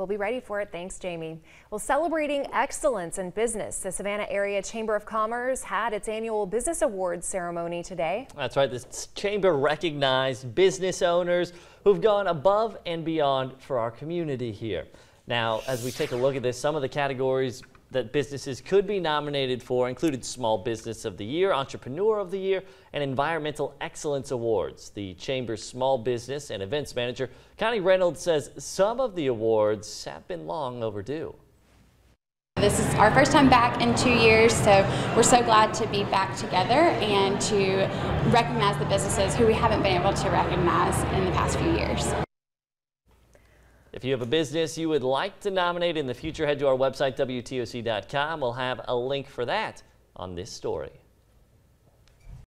We'll be ready for it. Thanks, Jamie. Well, celebrating excellence in business, the Savannah Area Chamber of Commerce had its annual Business Awards ceremony today. That's right. This chamber recognized business owners who've gone above and beyond for our community here. Now, as we take a look at this, some of the categories that businesses could be nominated for included Small Business of the Year, Entrepreneur of the Year, and Environmental Excellence Awards. The Chamber's Small Business and Events Manager, Connie Reynolds, says some of the awards have been long overdue. This is our first time back in two years, so we're so glad to be back together and to recognize the businesses who we haven't been able to recognize in the past few years. If you have a business you would like to nominate in the future, head to our website, WTOC.com. We'll have a link for that on this story.